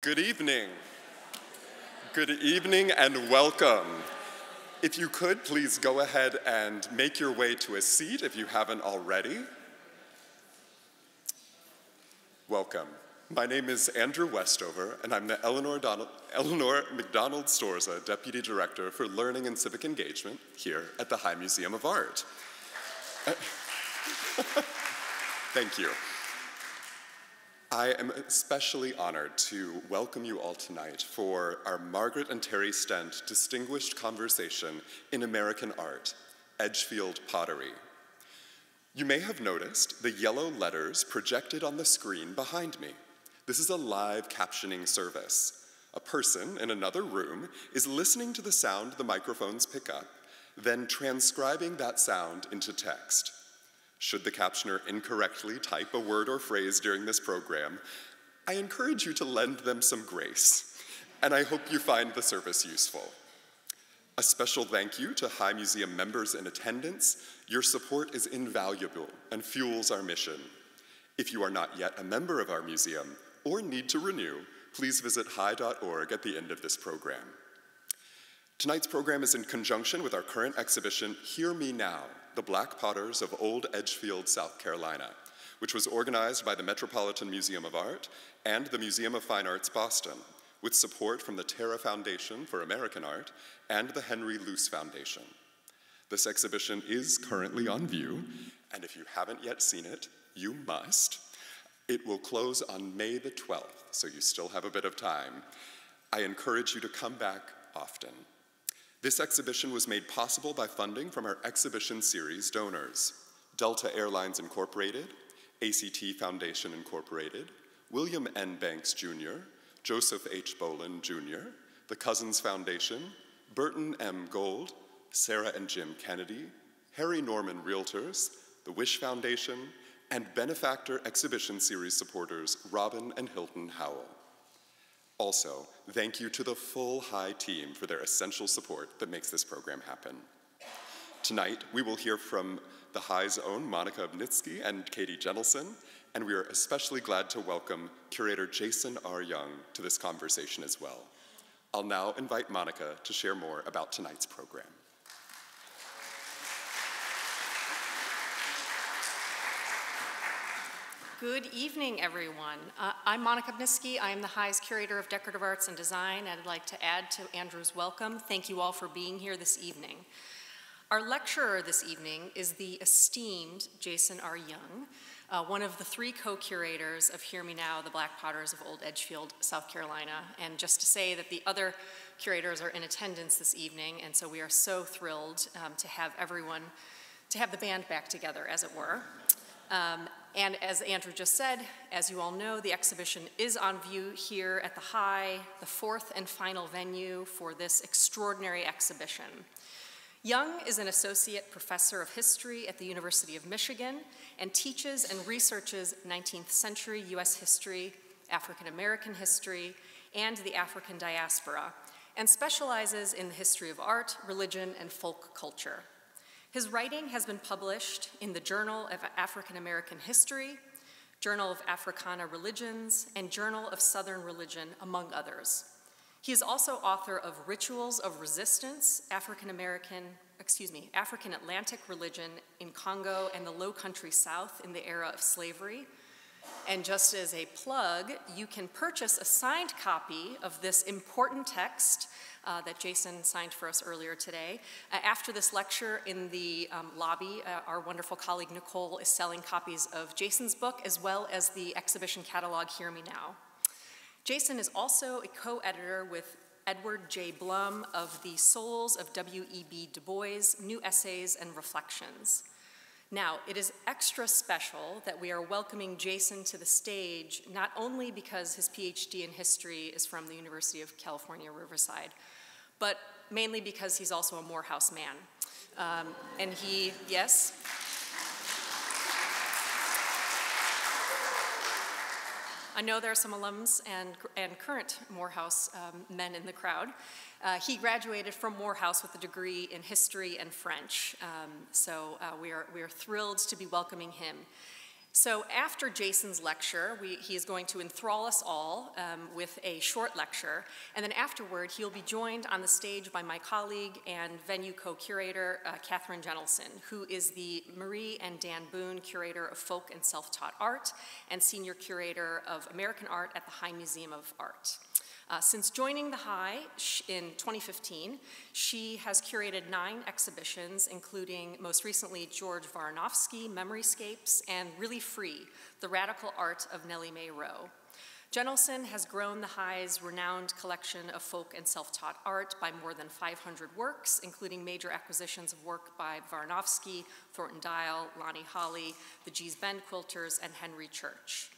Good evening. Good evening and welcome. If you could, please go ahead and make your way to a seat if you haven't already. Welcome. My name is Andrew Westover, and I'm the Eleanor, Donald, Eleanor McDonald Storza Deputy Director for Learning and Civic Engagement here at the High Museum of Art. Thank you. I am especially honored to welcome you all tonight for our Margaret and Terry Stent Distinguished Conversation in American Art, Edgefield Pottery. You may have noticed the yellow letters projected on the screen behind me. This is a live captioning service. A person in another room is listening to the sound the microphones pick up, then transcribing that sound into text. Should the captioner incorrectly type a word or phrase during this program, I encourage you to lend them some grace, and I hope you find the service useful. A special thank you to High Museum members in attendance. Your support is invaluable and fuels our mission. If you are not yet a member of our museum or need to renew, please visit high.org at the end of this program. Tonight's program is in conjunction with our current exhibition, Hear Me Now, the Black Potters of Old Edgefield, South Carolina, which was organized by the Metropolitan Museum of Art and the Museum of Fine Arts Boston, with support from the Terra Foundation for American Art and the Henry Luce Foundation. This exhibition is currently on view, and if you haven't yet seen it, you must. It will close on May the 12th, so you still have a bit of time. I encourage you to come back often. This exhibition was made possible by funding from our exhibition series donors Delta Airlines Incorporated, ACT Foundation Incorporated, William N. Banks Jr., Joseph H. Boland Jr., the Cousins Foundation, Burton M. Gold, Sarah and Jim Kennedy, Harry Norman Realtors, the Wish Foundation, and benefactor exhibition series supporters Robin and Hilton Howell. Also, thank you to the full High team for their essential support that makes this program happen. Tonight, we will hear from the High's own Monica Obniski and Katie Jentleson, and we are especially glad to welcome curator Jason R. Young to this conversation as well. I'll now invite Monica to share more about tonight's program. Good evening, everyone. Uh, I'm Monica Obniski. I am the High's Curator of Decorative Arts and Design. I'd like to add to Andrew's welcome. Thank you all for being here this evening. Our lecturer this evening is the esteemed Jason R. Young, uh, one of the three co-curators of Hear Me Now, the Black Potters of Old Edgefield, South Carolina. And just to say that the other curators are in attendance this evening, and so we are so thrilled um, to have everyone, to have the band back together, as it were. Um, and as Andrew just said, as you all know, the exhibition is on view here at the High, the fourth and final venue for this extraordinary exhibition. Young is an associate professor of history at the University of Michigan and teaches and researches 19th century US history, African American history, and the African diaspora, and specializes in the history of art, religion, and folk culture. His writing has been published in the Journal of African American History, Journal of Africana Religions, and Journal of Southern Religion, among others. He is also author of Rituals of Resistance, African American, excuse me, African Atlantic Religion in Kongo and the Lowcountry South in the era of slavery. And just as a plug, you can purchase a signed copy of this important text uh, that Jason signed for us earlier today. Uh, after this lecture in the um, lobby, uh, our wonderful colleague Nicole is selling copies of Jason's book as well as the exhibition catalog Hear Me Now. Jason is also a co-editor with Edward J. Blum of the Souls of W.E.B. Du Bois, New Essays and Reflections. Now, it is extra special that we are welcoming Jason to the stage, not only because his PhD in history is from the University of California, Riverside, but mainly because he's also a Morehouse man. Um, and he, yes? I know there are some alums and, and current Morehouse um, men in the crowd. Uh, he graduated from Morehouse with a degree in history and French. Um, so uh, we, are, we are thrilled to be welcoming him. So after Jason's lecture, we, he is going to enthrall us all um, with a short lecture, and then afterward, he'll be joined on the stage by my colleague and venue co-curator, uh, Katherine Jentleson, who is the Marie and Dan Boone Curator of Folk and Self-Taught Art and Senior Curator of American Art at the High Museum of Art. Uh, since joining the High in 2015, she has curated nine exhibitions, including most recently George Voronovsky, Memoryscapes, and Really Free, The Radical Art of Nellie Mae Rowe. Jentleson has grown the High's renowned collection of folk and self-taught art by more than 500 works, including major acquisitions of work by Voronovsky, Thornton Dial, Lonnie Holley, the Gee's Bend Quilters, and Henry Church.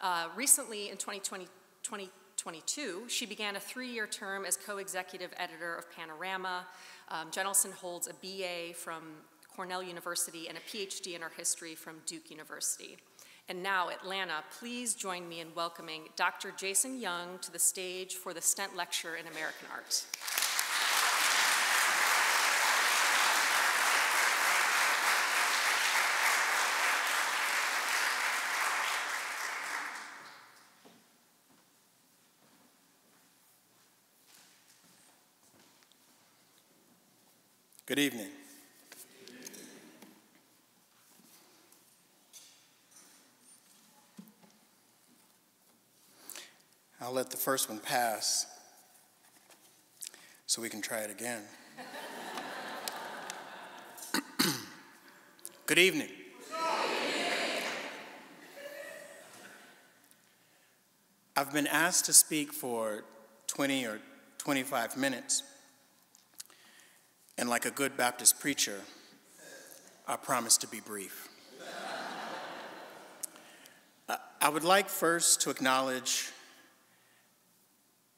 Uh, recently, in 2020, 20, 2022, she began a three-year term as co-executive editor of Panorama. Um, Jentleson holds a BA from Cornell University and a PhD in art history from Duke University. And now, Atlanta, please join me in welcoming Dr. Jason Young to the stage for the Stent Lecture in American Art. Good evening. I'll let the first one pass so we can try it again. Good evening. I've been asked to speak for 20 or 25 minutes. And like a good Baptist preacher, I promise to be brief. I would like first to acknowledge,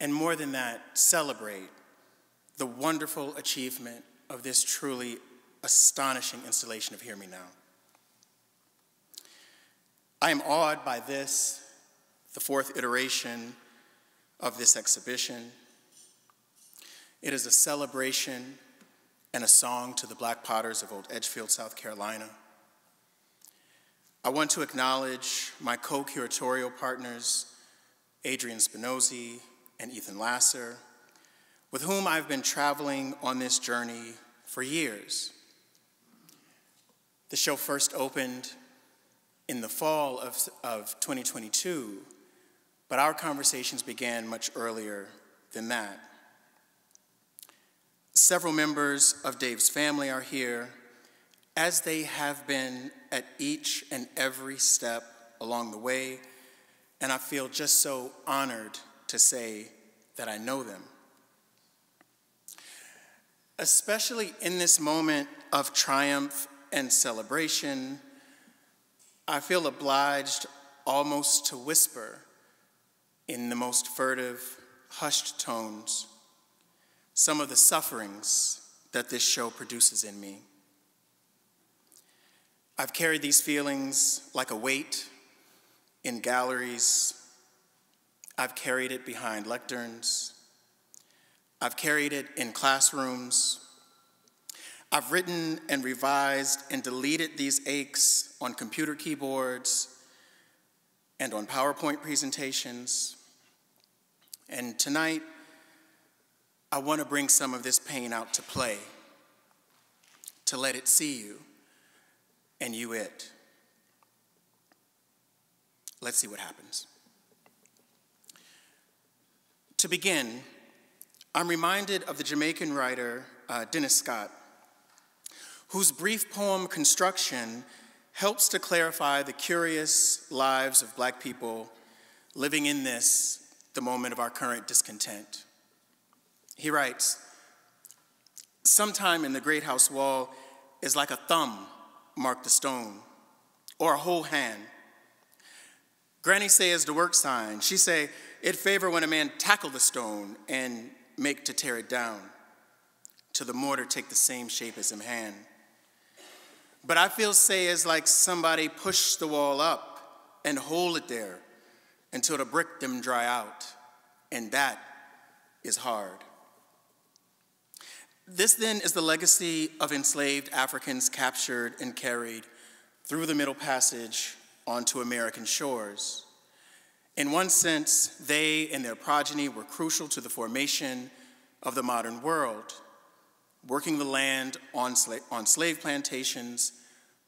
and more than that, celebrate the wonderful achievement of this truly astonishing installation of Hear Me Now. I am awed by this, the fourth iteration of this exhibition. It is a celebration and a song to the Black Potters of Old Edgefield, South Carolina. I want to acknowledge my co-curatorial partners, Adrienne Spinozzi and Ethan Lasser, with whom I've been traveling on this journey for years. The show first opened in the fall of, of 2022, but our conversations began much earlier than that. Several members of Dave's family are here, as they have been at each and every step along the way, and I feel just so honored to say that I know them. Especially in this moment of triumph and celebration, I feel obliged almost to whisper in the most furtive, hushed tones some of the sufferings that this show produces in me. I've carried these feelings like a weight in galleries. I've carried it behind lecterns. I've carried it in classrooms. I've written and revised and deleted these aches on computer keyboards and on PowerPoint presentations. And tonight, I want to bring some of this pain out to play, to let it see you and you it. Let's see what happens. To begin, I'm reminded of the Jamaican writer uh, Dennis Scott, whose brief poem Construction helps to clarify the curious lives of black people living in this, the moment of our current discontent. He writes, Sometime in the great house wall is like a thumb marked the stone, or a whole hand. Granny say is the work sign. She say it favor when a man tackle the stone and make to tear it down, to the mortar take the same shape as him hand. But I feel say is like somebody push the wall up and hold it there until the brick them dry out, and that is hard. This then is the legacy of enslaved Africans captured and carried through the Middle Passage onto American shores. In one sense, they and their progeny were crucial to the formation of the modern world, working the land on, sla on slave plantations,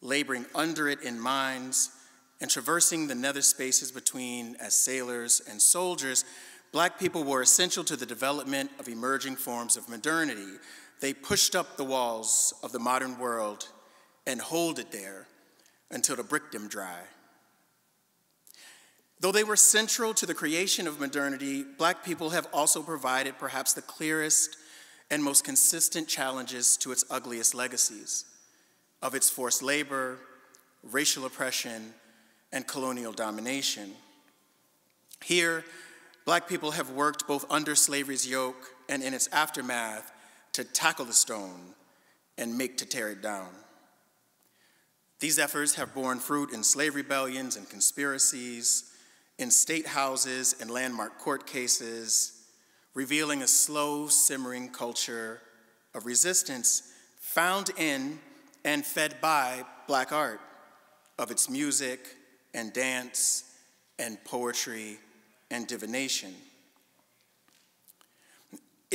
laboring under it in mines, and traversing the nether spaces between as sailors and soldiers, black people were essential to the development of emerging forms of modernity. They pushed up the walls of the modern world and hold it there until the brick them dry. Though they were central to the creation of modernity, black people have also provided perhaps the clearest and most consistent challenges to its ugliest legacies of its forced labor, racial oppression, and colonial domination. Here, black people have worked both under slavery's yoke and in its aftermath to tackle the stone and make to tear it down. These efforts have borne fruit in slave rebellions and conspiracies, in state houses and landmark court cases, revealing a slow simmering culture of resistance found in and fed by black art, of its music and dance and poetry and divination.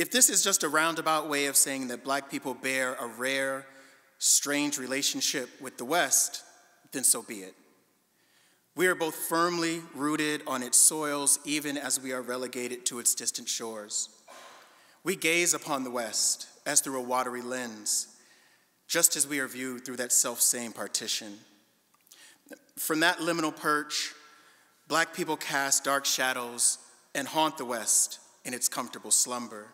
If this is just a roundabout way of saying that black people bear a rare, strange relationship with the West, then so be it. We are both firmly rooted on its soils, even as we are relegated to its distant shores. We gaze upon the West as through a watery lens, just as we are viewed through that self same partition. From that liminal perch, black people cast dark shadows and haunt the West in its comfortable slumber.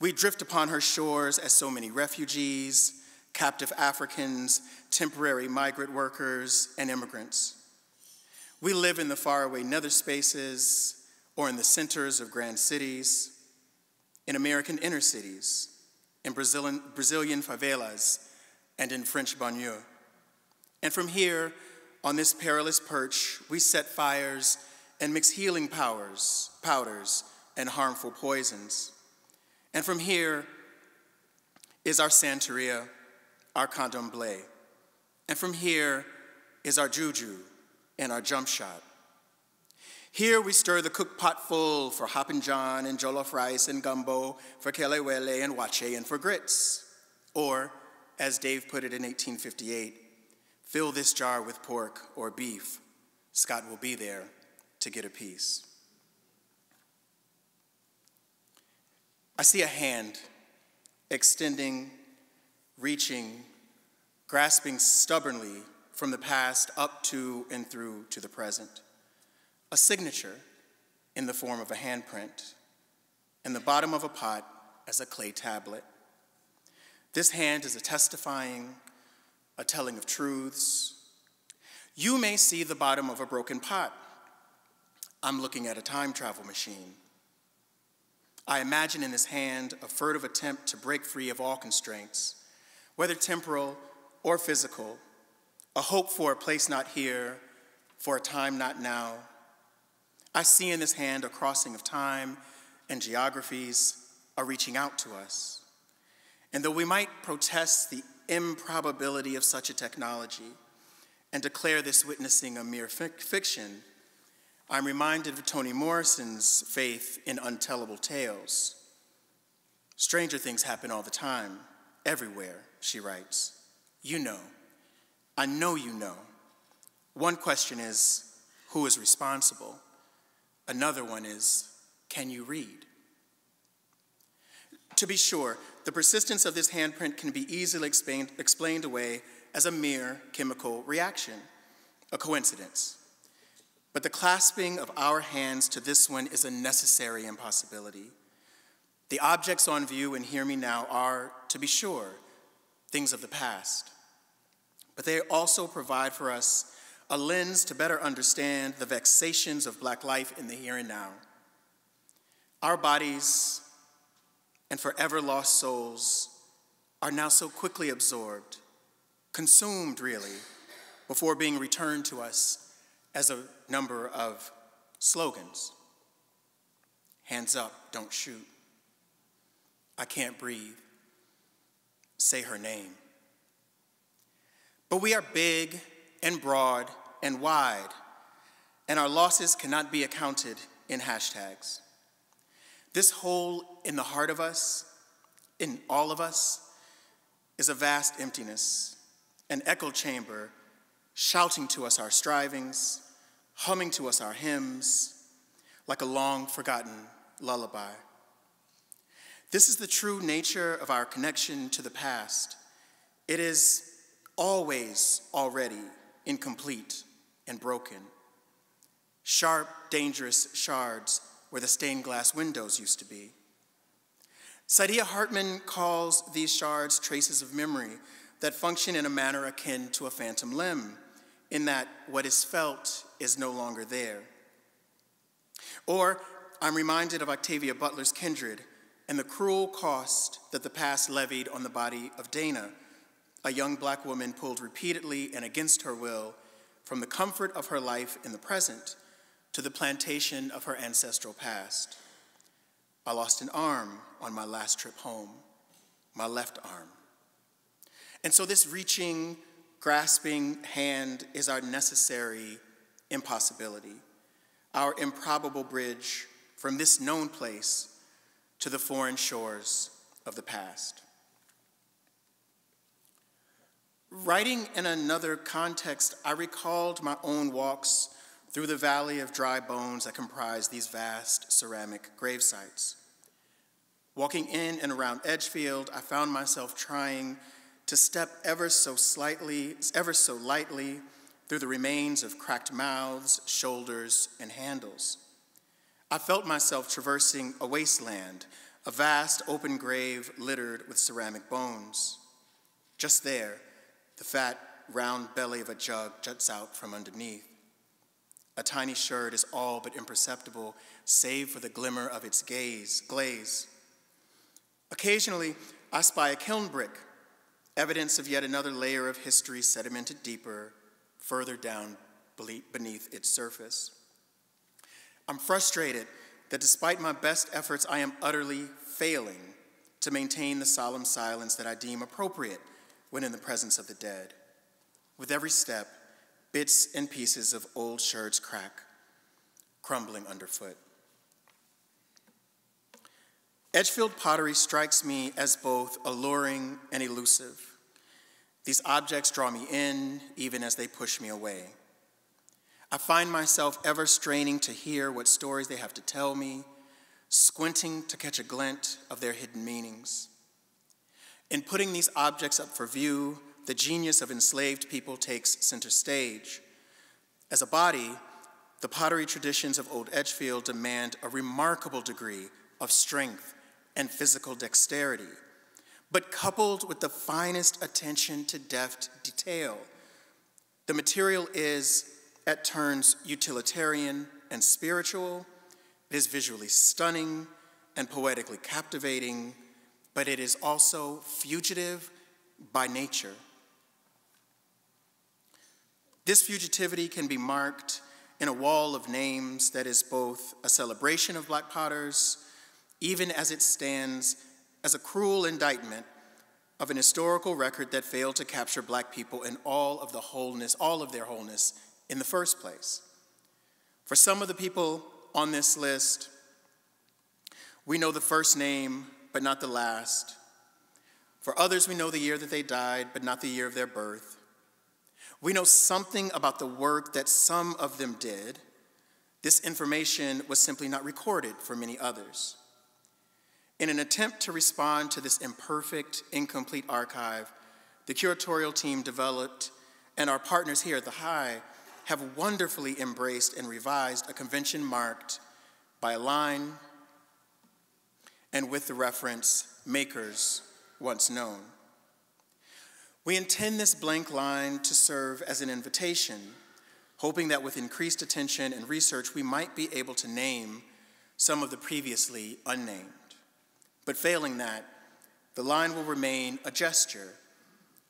We drift upon her shores as so many refugees, captive Africans, temporary migrant workers, and immigrants. We live in the faraway nether spaces or in the centers of grand cities, in American inner cities, in Brazilian, Brazilian favelas, and in French banlieue. And from here, on this perilous perch, we set fires and mix healing powers, powders and harmful poisons. And from here is our Santeria, our candomblé. And from here is our juju and our jump shot. Here we stir the cook pot full for hoppin' john and jollof rice and gumbo, for kelewele and waakye and for grits. Or, as Dave put it in 1858, fill this jar with pork or beef. Scott will be there to get a piece. I see a hand extending, reaching, grasping stubbornly from the past up to and through to the present. A signature in the form of a handprint, and the bottom of a pot as a clay tablet. This hand is a testifying, a telling of truths. You may see the bottom of a broken pot. I'm looking at a time travel machine. I imagine in this hand a furtive attempt to break free of all constraints, whether temporal or physical, a hope for a place not here, for a time not now. I see in this hand a crossing of time and geographies, a reaching out to us. And though we might protest the improbability of such a technology and declare this witnessing a mere fiction, I'm reminded of Toni Morrison's faith in untellable tales. Stranger things happen all the time, everywhere, she writes. You know. I know you know. One question is who is responsible? Another one is can you read? To be sure, the persistence of this handprint can be easily explained, explained away as a mere chemical reaction, a coincidence. But the clasping of our hands to this one is a necessary impossibility. The objects on view and hear me now are, to be sure, things of the past. But they also provide for us a lens to better understand the vexations of Black life in the here and now. Our bodies and forever lost souls are now so quickly absorbed, consumed really, before being returned to us as a number of slogans Hands up, don't shoot. I can't breathe. Say her name. But we are big and broad and wide, and our losses cannot be accounted in hashtags. This hole in the heart of us, in all of us, is a vast emptiness, an echo chamber shouting to us our strivings, humming to us our hymns, like a long forgotten lullaby. This is the true nature of our connection to the past. It is always already incomplete and broken. Sharp, dangerous shards where the stained glass windows used to be. Saidiya Hartman calls these shards traces of memory that function in a manner akin to a phantom limb, in that what is felt is no longer there. Or I'm reminded of Octavia Butler's Kindred and the cruel cost that the past levied on the body of Dana, a young black woman pulled repeatedly and against her will from the comfort of her life in the present to the plantation of her ancestral past. I lost an arm on my last trip home, my left arm. And so, this reaching, grasping hand is our necessary impossibility, our improbable bridge from this known place to the foreign shores of the past. Writing in another context, I recalled my own walks through the valley of dry bones that comprise these vast ceramic grave sites. Walking in and around Edgefield, I found myself trying to step ever so slightly, ever so lightly through the remains of cracked mouths, shoulders, and handles. I felt myself traversing a wasteland, a vast open grave littered with ceramic bones. Just there, the fat, round belly of a jug juts out from underneath. A tiny sherd is all but imperceptible, save for the glimmer of its gaze, glaze. Occasionally, I spy a kiln brick, evidence of yet another layer of history sedimented deeper, further down beneath its surface. I'm frustrated that despite my best efforts, I am utterly failing to maintain the solemn silence that I deem appropriate when in the presence of the dead. With every step, bits and pieces of old sherds crack, crumbling underfoot. Edgefield pottery strikes me as both alluring and elusive. These objects draw me in even as they push me away. I find myself ever straining to hear what stories they have to tell me, squinting to catch a glint of their hidden meanings. In putting these objects up for view, the genius of enslaved people takes center stage. As a body, the pottery traditions of Old Edgefield demand a remarkable degree of strength and physical dexterity, but coupled with the finest attention to deft detail. The material is at turns utilitarian and spiritual. It is visually stunning and poetically captivating, but it is also fugitive by nature. This fugitivity can be marked in a wall of names that is both a celebration of Black potters, even as it stands as a cruel indictment of an historical record that failed to capture Black people in all of the wholeness, all of their wholeness in the first place. For some of the people on this list, we know the first name, but not the last. For others, we know the year that they died, but not the year of their birth. We know something about the work that some of them did. This information was simply not recorded for many others. In an attempt to respond to this imperfect, incomplete archive, the curatorial team developed, and our partners here at the High have wonderfully embraced and revised a convention marked by a line and with the reference, makers once known. We intend this blank line to serve as an invitation, hoping that with increased attention and research, we might be able to name some of the previously unnamed. But failing that, the line will remain a gesture,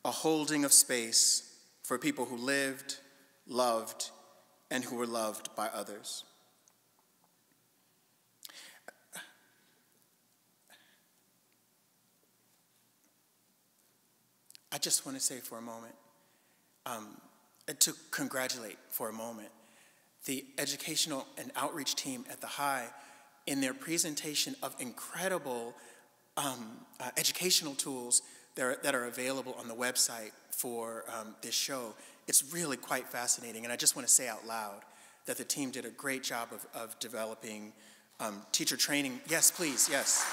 a holding of space for people who lived, loved, and who were loved by others. I just want to say for a moment um, to congratulate for a moment the educational and outreach team at the High in their presentation of incredible um, uh, educational tools that are, that are, available on the website for um, this show. It's really quite fascinating, and I just want to say out loud that the team did a great job of, of developing um, teacher training. Yes, please, yes.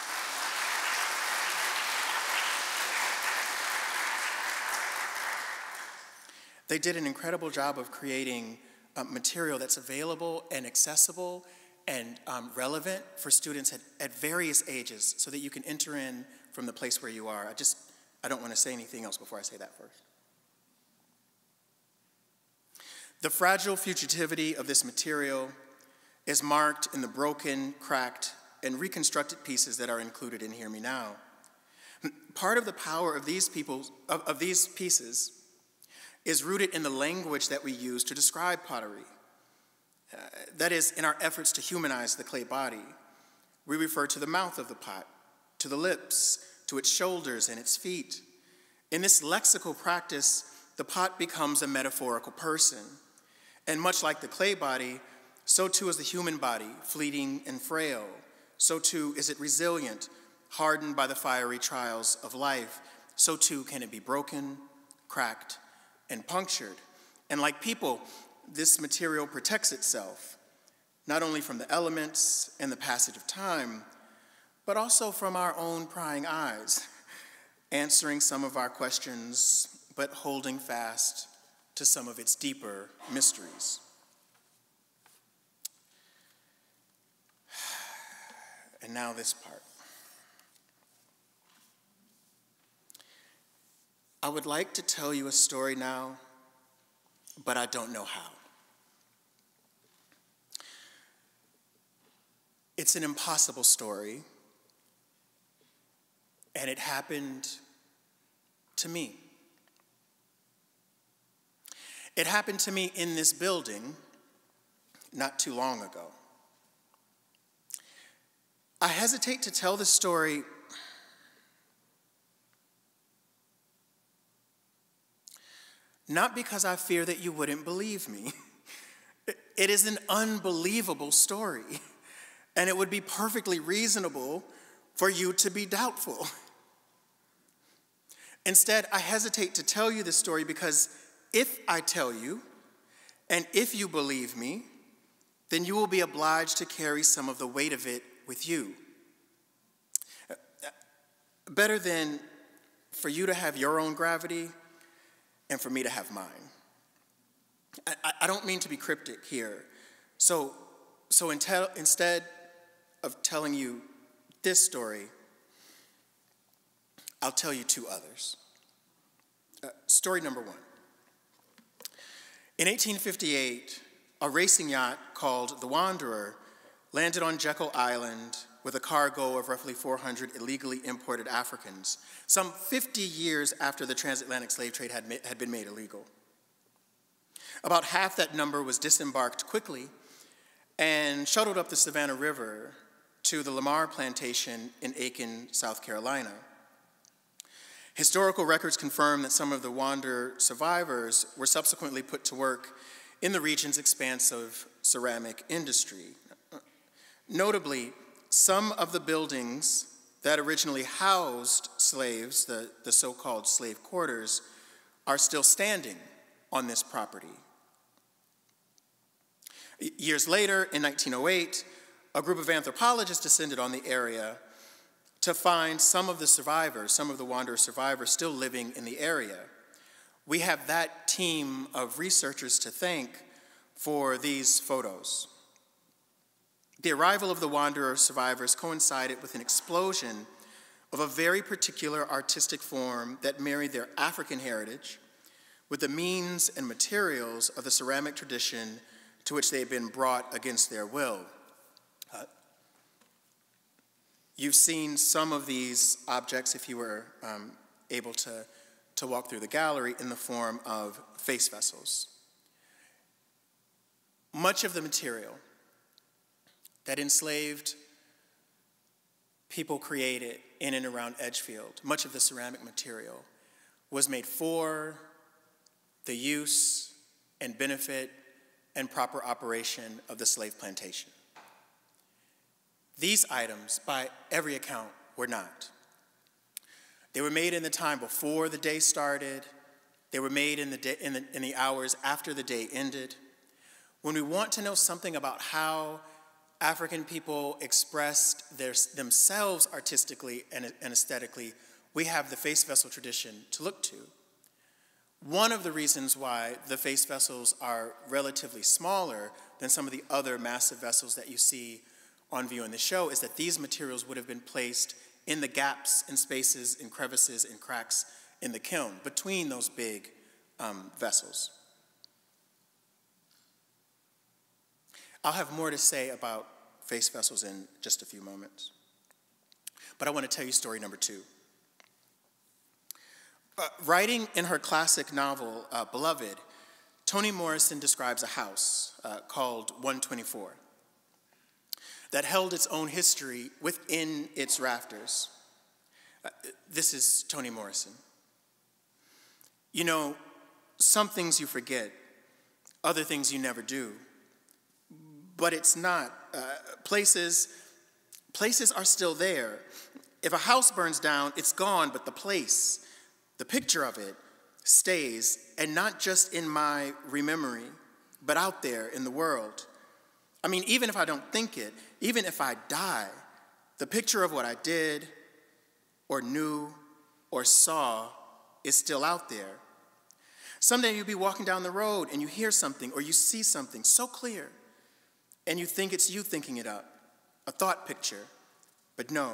They did an incredible job of creating uh, material that's available and accessible and um, relevant for students at, at various ages so that you can enter in from the place where you are. I just, I don't want to say anything else before I say that first. The fragile fugitivity of this material is marked in the broken, cracked, and reconstructed pieces that are included in Hear Me Now. Part of the power of these people, of, of these pieces, is rooted in the language that we use to describe pottery. Uh, that is, in our efforts to humanize the clay body. We refer to the mouth of the pot, to the lips, to its shoulders and its feet. In this lexical practice, the pot becomes a metaphorical person. And much like the clay body, so too is the human body, fleeting and frail. So too is it resilient, hardened by the fiery trials of life. So too can it be broken, cracked, and punctured. And like people, this material protects itself, not only from the elements and the passage of time, but also from our own prying eyes, answering some of our questions, but holding fast to some of its deeper mysteries. And now, this part. I would like to tell you a story now, but I don't know how. It's an impossible story, and it happened to me. It happened to me in this building not too long ago. I hesitate to tell the story not because I fear that you wouldn't believe me. It is an unbelievable story, and it would be perfectly reasonable for you to be doubtful. Instead, I hesitate to tell you this story because if I tell you, and if you believe me, then you will be obliged to carry some of the weight of it with you. Better than for you to have your own gravity and for me to have mine. I, I don't mean to be cryptic here. So, so instead of telling you this story, I'll tell you two others. Uh, story number one. In 1858, a racing yacht called the Wanderer landed on Jekyll Island with a cargo of roughly 400 illegally imported Africans, some 50 years after the transatlantic slave trade had, had been made illegal. About half that number was disembarked quickly and shuttled up the Savannah River to the Lamar Plantation in Aiken, South Carolina. Historical records confirm that some of the Wander survivors were subsequently put to work in the region's expansive ceramic industry. Notably, some of the buildings that originally housed slaves, the, the so called slave quarters, are still standing on this property. Years later, in 1908, a group of anthropologists descended on the area to find some of the survivors, some of the wanderer survivors, still living in the area. We have that team of researchers to thank for these photos. The arrival of the Wanderer survivors coincided with an explosion of a very particular artistic form that married their African heritage with the means and materials of the ceramic tradition to which they had been brought against their will. Uh, you've seen some of these objects, if you were um, able to, to walk through the gallery, in the form of face vessels. Much of the material that enslaved people created in and around Edgefield, much of the ceramic material, was made for the use and benefit and proper operation of the slave plantation. These items, by every account, were not. They were made in the time before the day started. They were made in the, day, in the, in the hours after the day ended. When we want to know something about how African people expressed their, themselves artistically and, and aesthetically, we have the face vessel tradition to look to. One of the reasons why the face vessels are relatively smaller than some of the other massive vessels that you see on view in the show is that these materials would have been placed in the gaps and spaces and crevices and cracks in the kiln between those big um, vessels. I'll have more to say about face vessels in just a few moments. But I want to tell you story number two. Uh, writing in her classic novel, uh, Beloved, Toni Morrison describes a house uh, called 124 that held its own history within its rafters. Uh, this is Toni Morrison. You know, some things you forget, other things you never do. But it's not. Uh, places, places are still there. If a house burns down, it's gone, but the place, the picture of it, stays, and not just in my rememory, but out there in the world. I mean, even if I don't think it, even if I die, the picture of what I did or knew or saw is still out there. Someday you'll be walking down the road and you hear something or you see something so clear and you think it's you thinking it up, a thought picture. But no,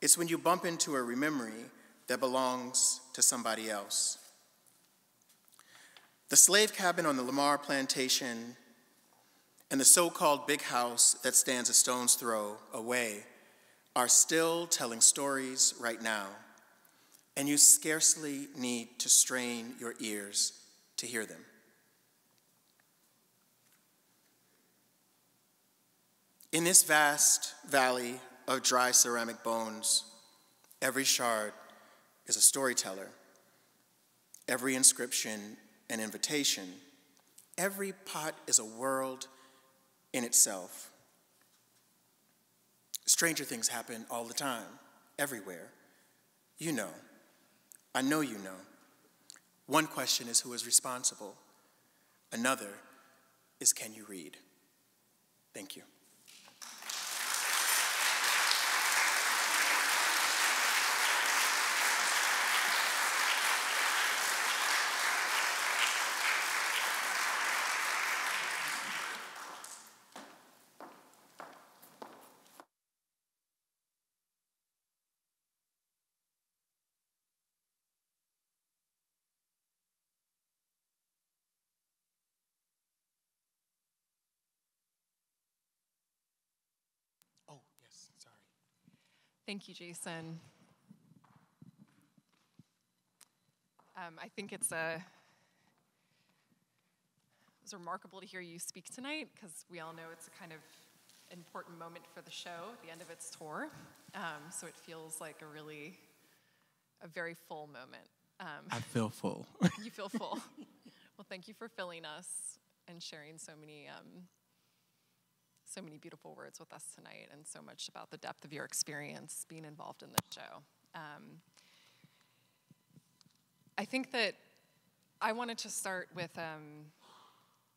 it's when you bump into a rememory that belongs to somebody else. The slave cabin on the Lamar plantation and the so called big house that stands a stone's throw away are still telling stories right now, and you scarcely need to strain your ears to hear them. In this vast valley of dry ceramic bones, every shard is a storyteller, every inscription an invitation, every pot is a world in itself. Stranger things happen all the time, everywhere. You know. I know you know. One question is who is responsible, another is can you read? Thank you. Thank you, Jason. Um, I think it's a it's remarkable to hear you speak tonight because we all know it's a kind of important moment for the show, the end of its tour. Um, so it feels like a really a very full moment. Um, I feel full. you feel full. well, thank you for filling us and sharing so many um, so many beautiful words with us tonight and so much about the depth of your experience being involved in this show. Um, I think that I wanted to start with um,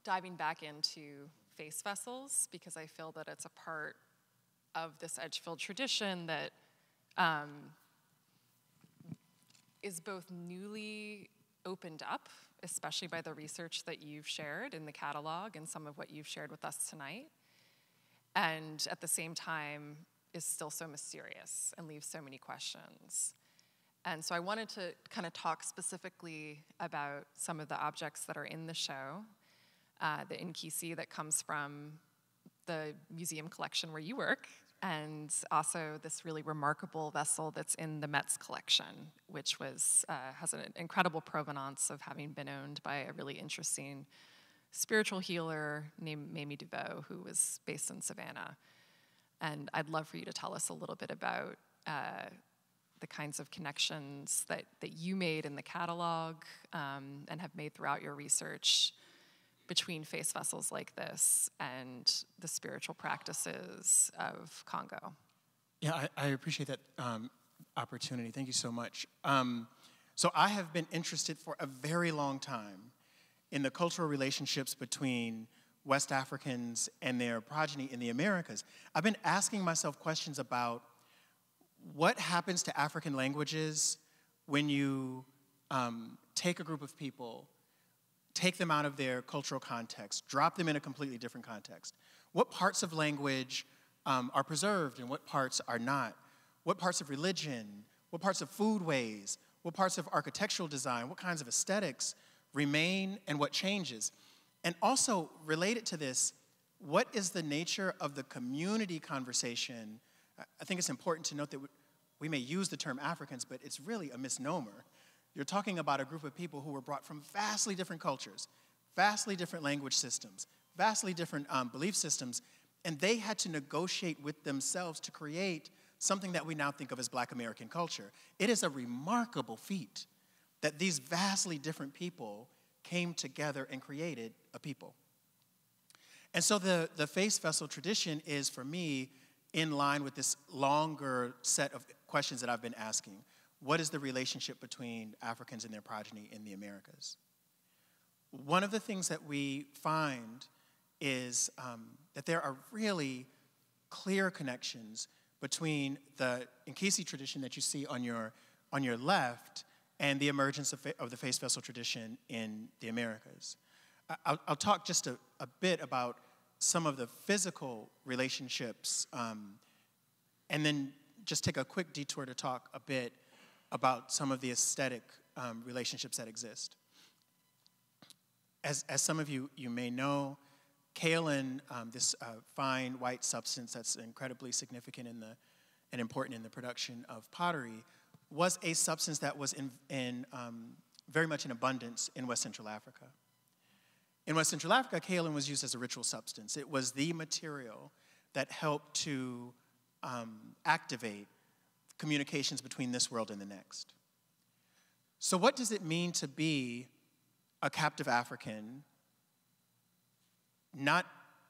diving back into face vessels because I feel that it's a part of this Edgefield tradition that um, is both newly opened up, especially by the research that you've shared in the catalog and some of what you've shared with us tonight, and at the same time is still so mysterious and leaves so many questions. And so I wanted to kind of talk specifically about some of the objects that are in the show, uh, the Nkisi that comes from the museum collection where you work, and also this really remarkable vessel that's in the Met's collection, which was, uh, has an incredible provenance of having been owned by a really interesting spiritual healer named Mamie DeVoe, who was based in Savannah. And I'd love for you to tell us a little bit about uh, the kinds of connections that, that you made in the catalog um, and have made throughout your research between face vessels like this and the spiritual practices of Kongo? Yeah, I, I appreciate that um, opportunity. Thank you so much. Um, so, I have been interested for a very long time in the cultural relationships between West Africans and their progeny in the Americas. I've been asking myself questions about what happens to African languages when you um, take a group of people, take them out of their cultural context, drop them in a completely different context. What parts of language um, are preserved and what parts are not? What parts of religion, what parts of foodways, what parts of architectural design, what kinds of aesthetics remain and what changes? And also, related to this, what is the nature of the community conversation? I think it's important to note that we may use the term Africans, but it's really a misnomer. You're talking about a group of people who were brought from vastly different cultures, vastly different language systems, vastly different um, belief systems, and they had to negotiate with themselves to create something that we now think of as black American culture. It is a remarkable feat that these vastly different people came together and created a people. And so the, the face vessel tradition is, for me, in line with this longer set of questions that I've been asking. What is the relationship between Africans and their progeny in the Americas? One of the things that we find is um, that there are really clear connections between the Nkisi tradition that you see on your, on your left and the emergence of, of the face vessel tradition in the Americas. I'll, I'll talk just a, a, bit about some of the physical relationships um, and then just take a quick detour to talk a bit about some of the aesthetic um, relationships that exist. As, as some of you, you may know, kaolin, um, this uh, fine white substance that's incredibly significant in the, and important in the production of pottery, was a substance that was in, in um, very much in abundance in West Central Africa. In West Central Africa, kaolin was used as a ritual substance. It was the material that helped to um, activate communications between this world and the next. So, what does it mean to be a captive African, not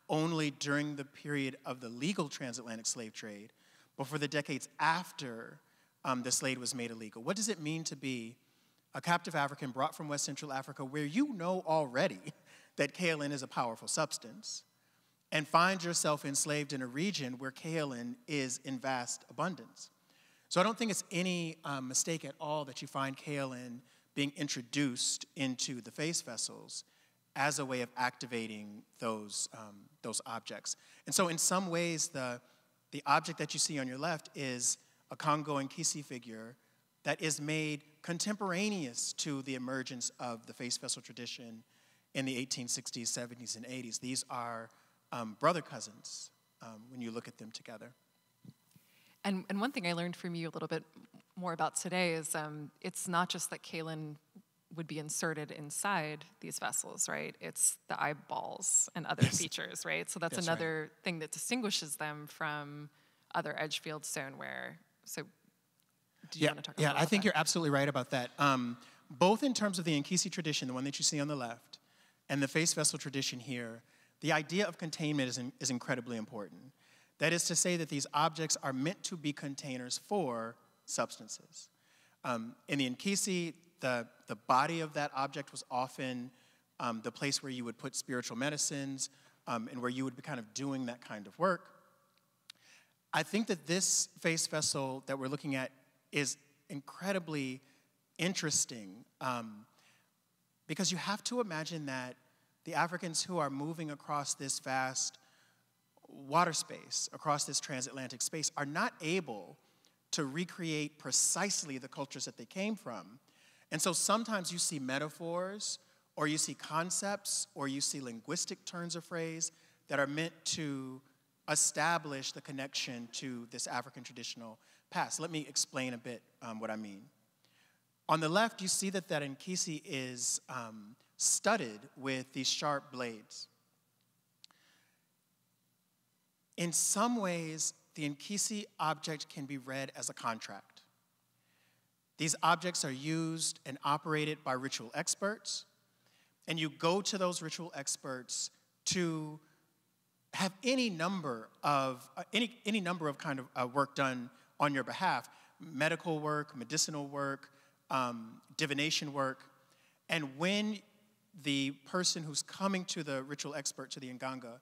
only during the period of the legal transatlantic slave trade, but for the decades after um, the slave was made illegal? What does it mean to be a captive African brought from West Central Africa, where you know already that kaolin is a powerful substance? and find yourself enslaved in a region where kaolin is in vast abundance. So I don't think it's any um, mistake at all that you find kaolin being introduced into the face vessels as a way of activating those, um, those objects. And so in some ways, the, the object that you see on your left is a Kongo Nkisi figure that is made contemporaneous to the emergence of the face vessel tradition in the 1860s, 70s, and 80s. These are um, brother cousins um, when you look at them together. And, and one thing I learned from you a little bit more about today is um, it's not just that kaolin would be inserted inside these vessels, right? It's the eyeballs and other yes. features, right? So that's, that's another right. thing that distinguishes them from other Edgefield stoneware. So do you yeah, want to talk Yeah, I think that? you're absolutely right about that. Um, both in terms of the Nkisi tradition, the one that you see on the left, and the face vessel tradition here, the idea of containment is, in, is incredibly important. That is to say that these objects are meant to be containers for substances. Um, in the Nkisi, the, the body of that object was often um, the place where you would put spiritual medicines um, and where you would be kind of doing that kind of work. I think that this face vessel that we're looking at is incredibly interesting um, because you have to imagine that the Africans who are moving across this vast water space, across this transatlantic space, are not able to recreate precisely the cultures that they came from. And so sometimes you see metaphors, or you see concepts, or you see linguistic turns of phrase that are meant to establish the connection to this African traditional past. Let me explain a bit um, what I mean. On the left, you see that that Nkisi is um, studded with these sharp blades. In some ways, the Nkisi object can be read as a contract. These objects are used and operated by ritual experts, and you go to those ritual experts to have any number of uh, any any number of kind of uh, work done on your behalf. Medical work medicinal work um, divination work. And when the person who's coming to the ritual expert to the nganga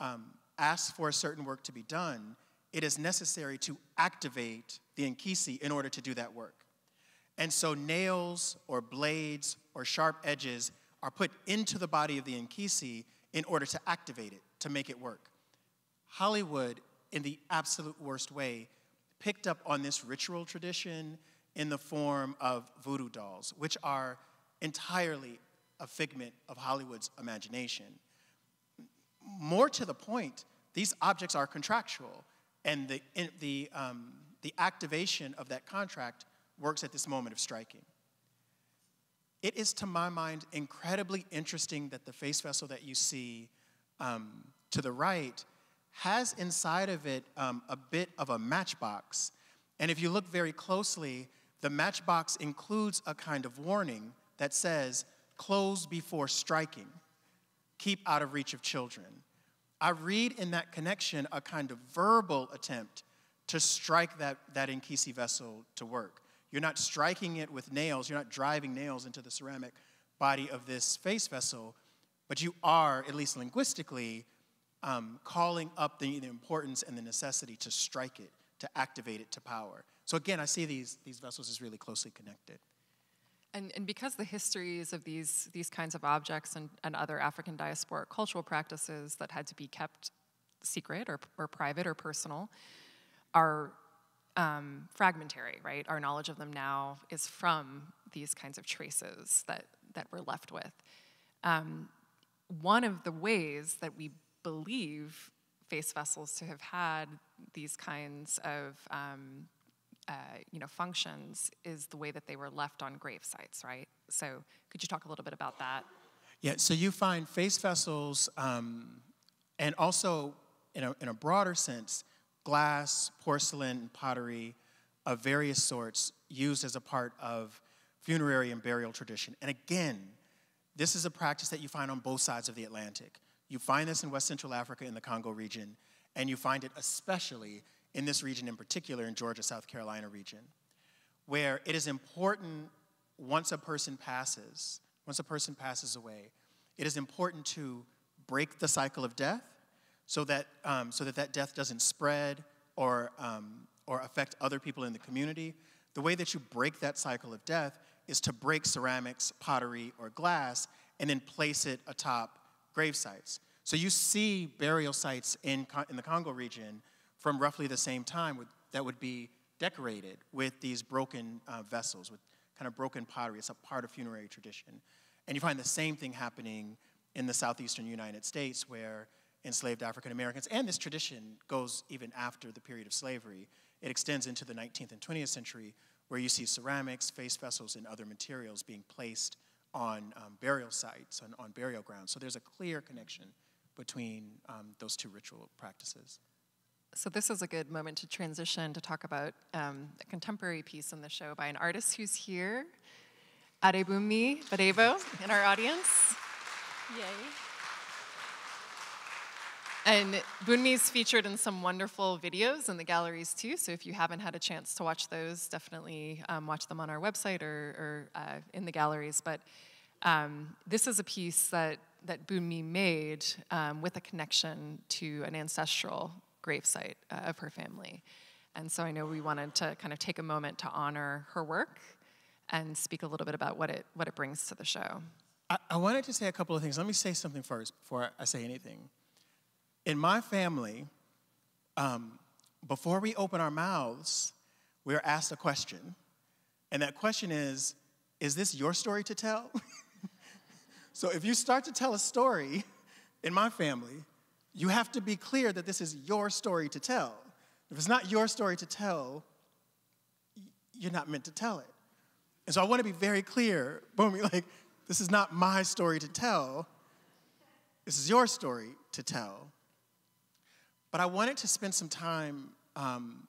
um, asks for a certain work to be done it is necessary to activate the nkisi in order to do that work. And so nails or blades or sharp edges are put into the body of the nkisi in order to activate it to make it work. Hollywood, in the absolute worst way, picked up on this ritual tradition in the form of voodoo dolls, which are entirely a figment of Hollywood's imagination. More to the point, these objects are contractual, and the, the, um, the activation of that contract works at this moment of striking. It is, to my mind, incredibly interesting that the face vessel that you see um, to the right has inside of it um, a bit of a matchbox. And if you look very closely, the matchbox includes a kind of warning that says, close before striking, keep out of reach of children. I read in that connection a kind of verbal attempt to strike that, that Nkisi vessel to work. You're not striking it with nails, you're not driving nails into the ceramic body of this face vessel, but you are, at least linguistically, um, calling up the, the importance and the necessity to strike it, to activate it to power. So again, I see these, these vessels as really closely connected. And, and because the histories of these, these kinds of objects and, and other African diasporic cultural practices that had to be kept secret or, or private or personal are um, fragmentary, right? Our knowledge of them now is from these kinds of traces that, that we're left with. Um, one of the ways that we believe face vessels to have had these kinds of um, uh, you know functions is the way that they were left on grave sites, right? So could you talk a little bit about that? Yeah. So you find face vessels, um, and also in a, in a broader sense, glass, porcelain, pottery of various sorts used as a part of funerary and burial tradition. And again, this is a practice that you find on both sides of the Atlantic. You find this in West Central Africa in the Congo region, and you find it especially in this region in particular, in Georgia, South Carolina region, where it is important once a person passes, once a person passes away, it is important to break the cycle of death so that, um, so that that death doesn't spread or, um, or affect other people in the community. The way that you break that cycle of death is to break ceramics, pottery, or glass and then place it atop grave sites. So you see burial sites in, in the Congo region from roughly the same time with, that would be decorated with these broken uh, vessels, with kind of broken pottery. It's a part of funerary tradition. And you find the same thing happening in the southeastern United States where enslaved African Americans, and this tradition goes even after the period of slavery. It extends into the 19th and 20th century where you see ceramics, face vessels, and other materials being placed on um, burial sites, on, on, burial grounds. So there's a clear connection between um, those two ritual practices. So this is a good moment to transition to talk about um, a contemporary piece in the show by an artist who's here, Adebunmi Gbadebo, in our audience. Yay. And Bunmi's featured in some wonderful videos in the galleries too. So if you haven't had a chance to watch those, definitely um, watch them on our website or, or uh, in the galleries. But um, this is a piece that, that Bunmi made um, with a connection to an ancestral gravesite uh, of her family. And so I know we wanted to kind of take a moment to honor her work and speak a little bit about what it, what it brings to the show. I, I wanted to say a couple of things. Let me say something first before I say anything. In my family, um, before we open our mouths, we're asked a question. And that question is Is this your story to tell? so if you start to tell a story in my family, you have to be clear that this is your story to tell. If it's not your story to tell, you're not meant to tell it. And so I want to be very clear, boom, like, this is not my story to tell. This is your story to tell. But I wanted to spend some time um,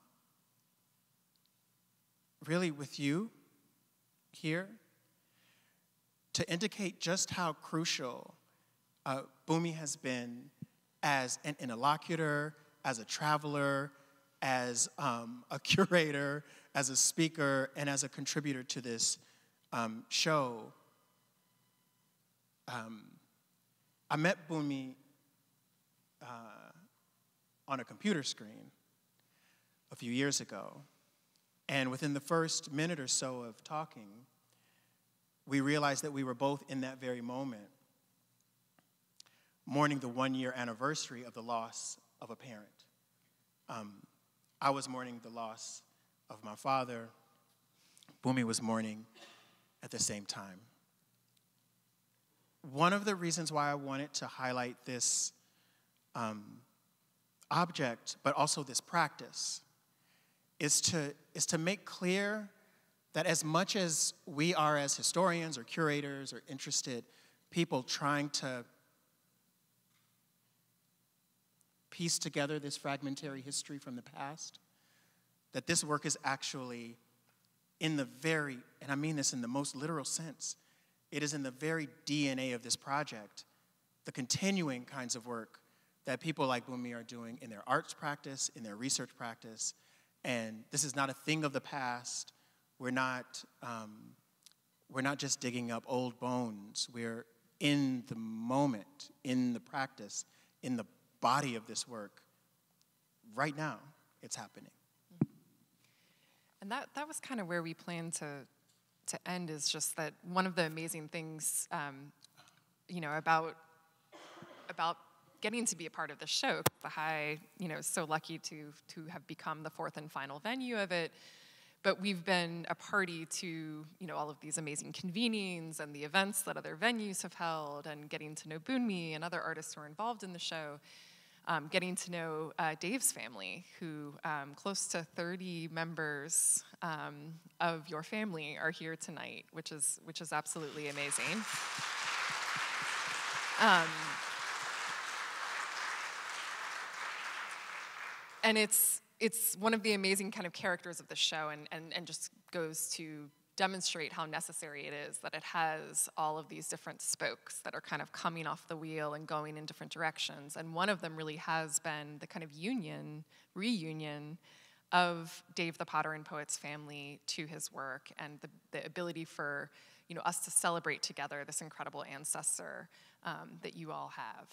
really with you here to indicate just how crucial uh, has been as an interlocutor, as a traveler, as um, a curator, as a speaker, and as a contributor to this um, show. Um, I met Bunmi uh, on a computer screen a few years ago. And within the first minute or so of talking, we realized that we were both in that very moment mourning the one year anniversary of the loss of a parent. Um, I was mourning the loss of my father. Bunmi was mourning at the same time. One of the reasons why I wanted to highlight this um, object, but also this practice, is to, is to make clear that as much as we are, as historians or curators or interested people, trying to piece together this fragmentary history from the past, that this work is actually in the very, and I mean this in the most literal sense, it is in the very DNA of this project, the continuing kinds of work that people like Bunmi are doing in their arts practice, in their research practice. And this is not a thing of the past. We're not, um, we're not just digging up old bones. We're in the moment, in the practice, in the body of this work. Right now, it's happening. And that, that was kind of where we planned to, to end is just that one of the amazing things, um, you know, about, about getting to be a part of the show. The High, you know, is so lucky to, to have become the fourth and final venue of it. But we've been a party to, you know, all of these amazing convenings and the events that other venues have held and getting to know Bunmi and other artists who are involved in the show um, getting to know uh, Dave's family, who um, close to 30 members um, of your family are here tonight, which is, which is absolutely amazing. And it's, it's one of the amazing kind of characters of the show and, and, and just goes to demonstrate how necessary it is that it has all of these different spokes that are kind of coming off the wheel and going in different directions. And one of them really has been the kind of union, reunion of Dave the Potter and Poet's family to his work and the, the ability for you know, us to celebrate together this incredible ancestor um, that you all have.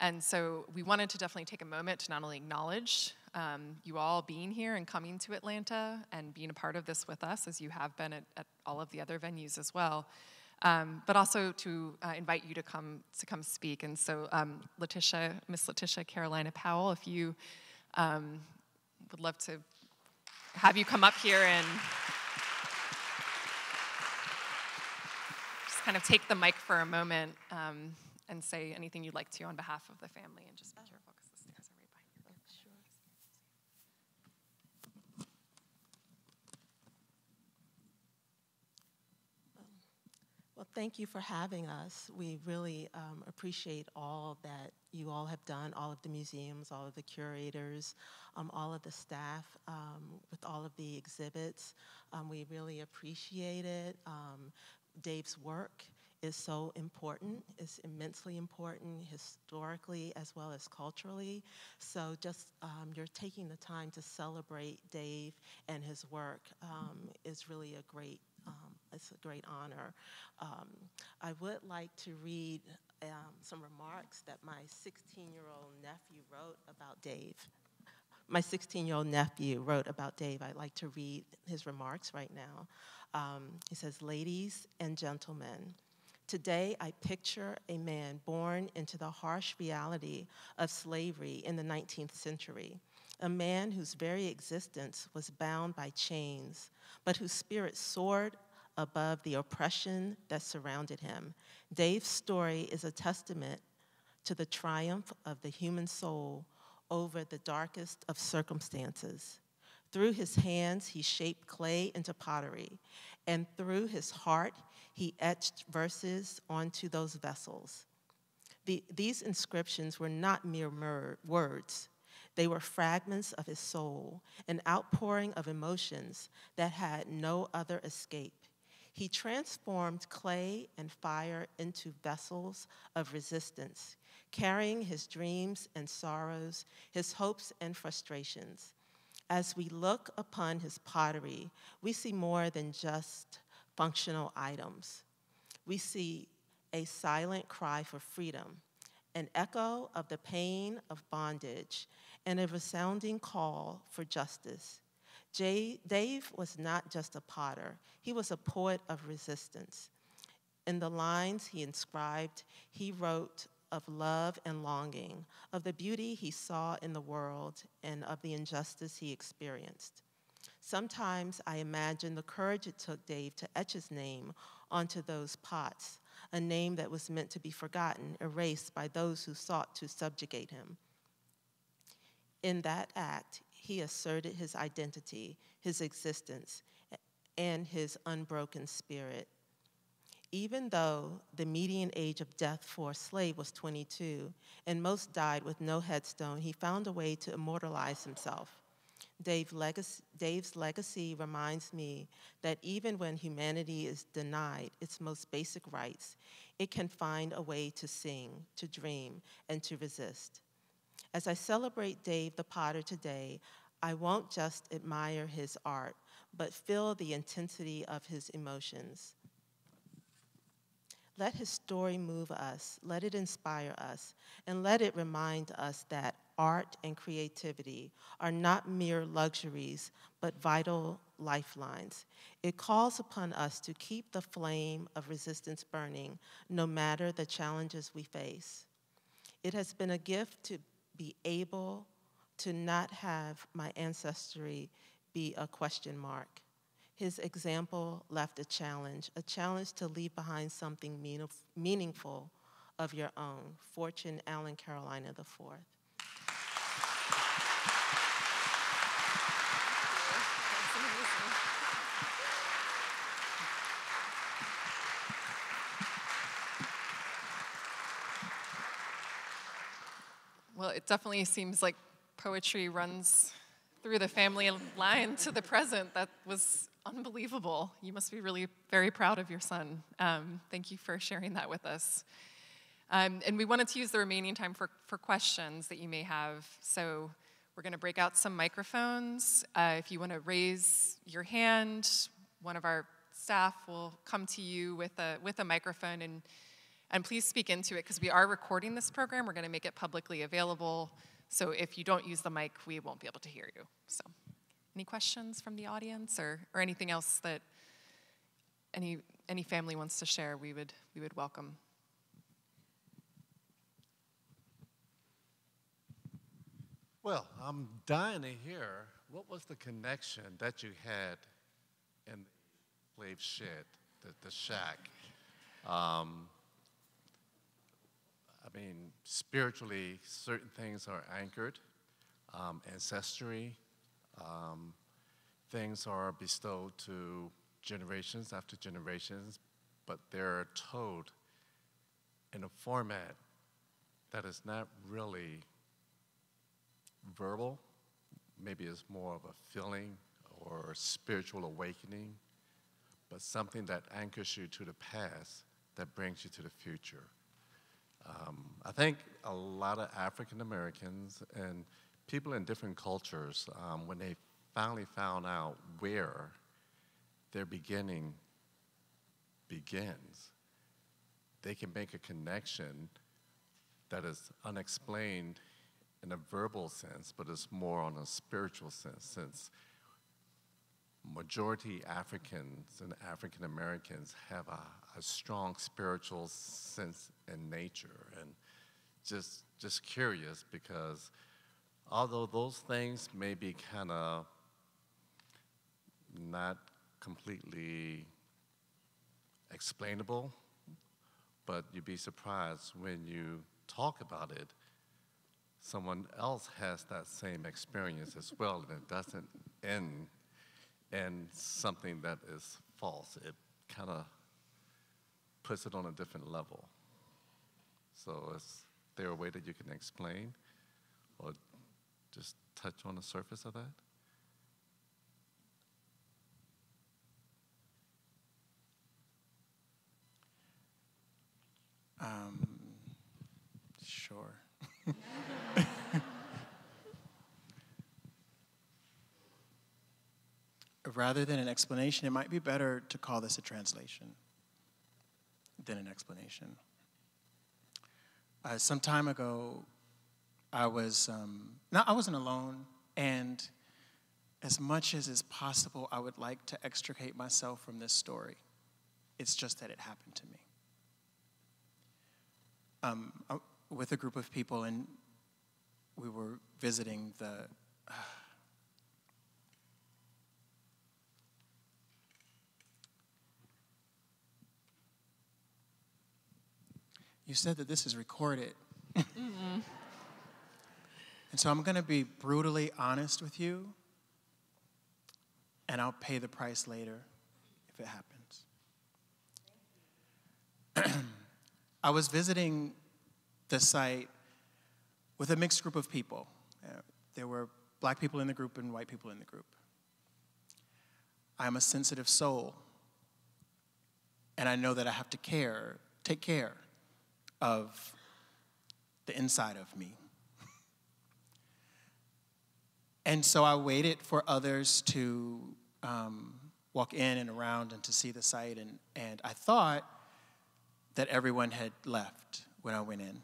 And so we wanted to definitely take a moment to not only acknowledge um, you all being here and coming to Atlanta and being a part of this with us, as you have been at, at all of the other venues as well, um, but also to uh, invite you to come to come speak. And so, um, Letitia, Miss Letitia Carolina Powell, if you um, would love to have you come up here and just kind of take the mic for a moment. Um, and say anything you'd like to on behalf of the family and just be careful because the stairs are right behind you. Sure. Well, thank you for having us. We really um, appreciate all that you all have done, all of the museums, all of the curators, um, all of the staff um, with all of the exhibits. Um, we really appreciate it. Um, Dave's work is so important, is immensely important historically as well as culturally. So just um, you're taking the time to celebrate Dave and his work is really a great, it's a great honor. Um, I would like to read um, some remarks that my 16-year-old nephew wrote about Dave my 16 year old nephew wrote about Dave. I'd like to read his remarks right now. Um, he says, Ladies and gentlemen, Today, I picture a man born into the harsh reality of slavery in the 19th century, a man whose very existence was bound by chains, but whose spirit soared above the oppression that surrounded him. Dave's story is a testament to the triumph of the human soul over the darkest of circumstances. Through his hands, he shaped clay into pottery, and through his heart, he etched verses onto those vessels. The, these inscriptions were not mere words, they were fragments of his soul, an outpouring of emotions that had no other escape. He transformed clay and fire into vessels of resistance, carrying his dreams and sorrows, his hopes and frustrations. As we look upon his pottery, we see more than just functional items. We see a silent cry for freedom, an echo of the pain of bondage, and a resounding call for justice. Jay, Dave was not just a potter, he was a poet of resistance. In the lines he inscribed, he wrote of love and longing, of the beauty he saw in the world, and of the injustice he experienced. Sometimes I imagine the courage it took Dave to etch his name onto those pots, a name that was meant to be forgotten, erased by those who sought to subjugate him. In that act, he asserted his identity, his existence, and his unbroken spirit. Even though the median age of death for a slave was 22 and most died with no headstone, he found a way to immortalize himself. Dave legacy, Dave's legacy reminds me that even when humanity is denied its most basic rights, it can find a way to sing, to dream, and to resist. As I celebrate Dave the Potter today, I won't just admire his art, but feel the intensity of his emotions. Let his story move us, let it inspire us, and let it remind us that art and creativity are not mere luxuries, but vital lifelines. It calls upon us to keep the flame of resistance burning, no matter the challenges we face. It has been a gift to be able to not have my ancestry be a question mark. His example left a challenge, a challenge to leave behind something meaningful of your own. Fortune Allen Carolina IV. Well, it definitely seems like poetry runs through the family line to the present. That was unbelievable. You must be really very proud of your son. Um, thank you for sharing that with us. Um, and we wanted to use the remaining time for, for questions that you may have. So we're going to break out some microphones. Uh, if you want to raise your hand, one of our staff will come to you with a, with a microphone and and please speak into it because we are recording this program. We're going to make it publicly available. So if you don't use the mic, we won't be able to hear you. So, any questions from the audience or, or anything else that any, any family wants to share, we would, we would welcome. Well, I'm dying to hear what was the connection that you had in the slave shed, the, the shack? Um, I mean, spiritually, certain things are anchored, um, ancestry, um, things are bestowed to generations after generations, but they're told in a format that is not really verbal, maybe it's more of a feeling or spiritual awakening, but something that anchors you to the past that brings you to the future. Um, I think a lot of African Americans and people in different cultures, um, when they finally found out where their beginning begins, they can make a connection that is unexplained in a verbal sense, but it's more on a spiritual sense, since majority Africans and African Americans have a, a, strong spiritual sense in nature and just just curious because although those things may be kind of not completely explainable, but you'd be surprised when you talk about it, someone else has that same experience as well, and it doesn't end and something that is false. It kind of puts it on a different level. So, is there a way that you can explain or just touch on the surface of that? Um, sure. Rather than an explanation, it might be better to call this a translation than an explanation. Uh, some time ago, I was um, not, I wasn't alone, and as much as is possible, I would like to extricate myself from this story. It's just that it happened to me. Um, uh, with a group of people, and we were visiting the. You said that this is recorded. Mm-hmm. and so I'm going to be brutally honest with you, and I'll pay the price later if it happens. I was visiting the site with a mixed group of people. Uh, there were black people in the group and white people in the group. I'm a sensitive soul, and I know that I have to care, take care of the inside of me. and so I waited for others to um, walk in and around and to see the site, and, and I thought that everyone had left when I went in.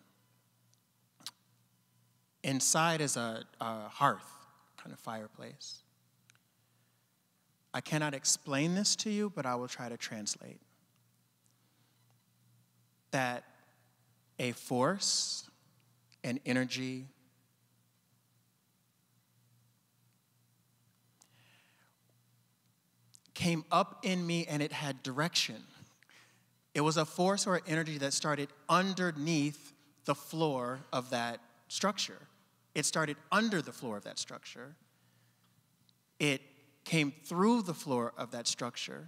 Inside is a, a hearth, kind of fireplace. I cannot explain this to you, but I will try to translate. That a force, an energy, came up in me and it had direction. It was a force or energy that started underneath the floor of that structure. It started under the floor of that structure. It came through the floor of that structure.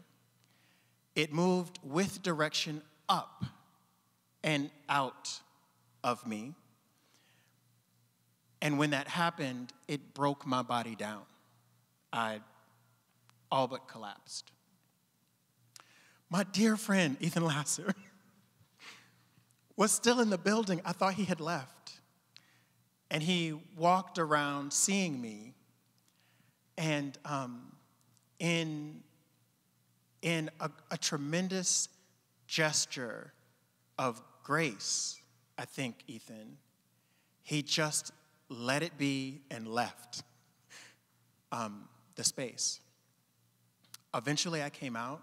It moved with direction up and out of me. And when that happened, it broke my body down. I all but collapsed. My dear friend, Ethan Lasser, was still in the building. I thought he had left. And he walked around seeing me. And um, in, in a, a tremendous gesture of grace, I think, Ethan, he just let it be and left um, the space. Eventually, I came out.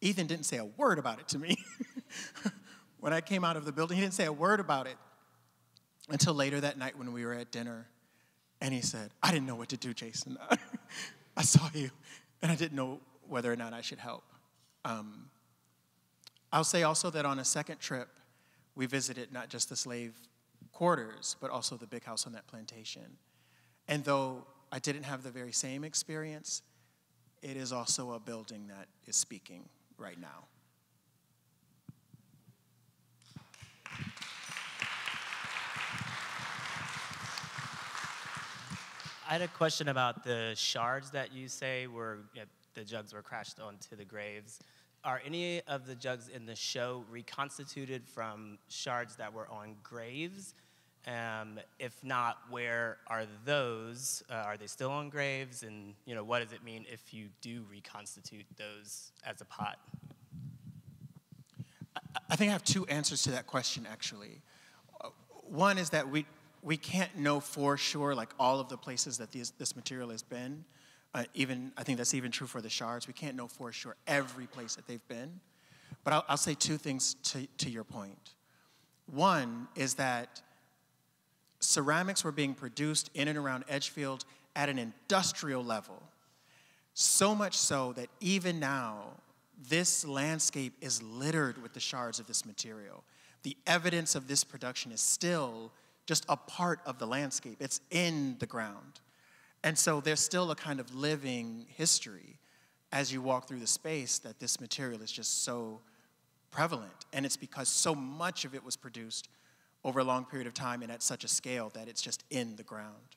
Ethan didn't say a word about it to me. when I came out of the building, he didn't say a word about it until later that night when we were at dinner. And he said, I didn't know what to do, Jason. I saw you, and I didn't know whether or not I should help. Um, I'll say also that on a second trip, we visited not just the slave quarters, but also the big house on that plantation. And though I didn't have the very same experience, it is also a building that is speaking right now. I had a question about the shards that you say were the jugs were crashed onto the graves. Are any of the jugs in the show reconstituted from shards that were on graves? Um, if not, where are those? Uh, are they still on graves? And you know, what does it mean if you do reconstitute those as a pot? I think I have two answers to that question, actually. Uh, one is that we, we can't know for sure, like all of the places that these, this material has been. Uh, even I think that's even true for the shards. We can't know for sure every place that they've been. But I'll, I'll say two things to, to your point. One is that ceramics were being produced in and around Edgefield at an industrial level. So much so that even now, this landscape is littered with the shards of this material. The evidence of this production is still just a part of the landscape, it's in the ground. And so there's still a kind of living history as you walk through the space that this material is just so prevalent. And it's because so much of it was produced over a long period of time and at such a scale that it's just in the ground.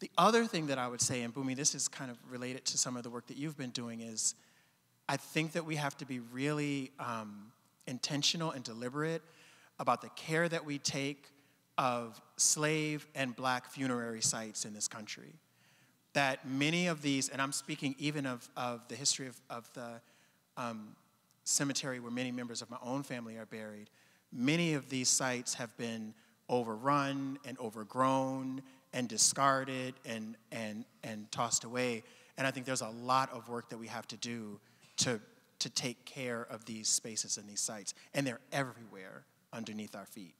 The other thing that I would say, and Bunmi, this is kind of related to some of the work that you've been doing, is I think that we have to be really um, intentional and deliberate about the care that we take of slave and black funerary sites in this country. that many of these, and I'm speaking even of, of the history of, of the um, cemetery where many members of my own family are buried, many of these sites have been overrun and overgrown and discarded and, and, and tossed away. And I think there's a lot of work that we have to do to, to take care of these spaces and these sites. And they're everywhere underneath our feet.